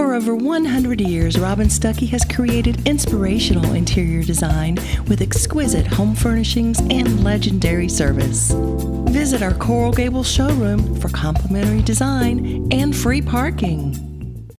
For over 100 years, Robb & Stucky has created inspirational interior design with exquisite home furnishings and legendary service. Visit our Coral Gables showroom for complimentary design and free parking.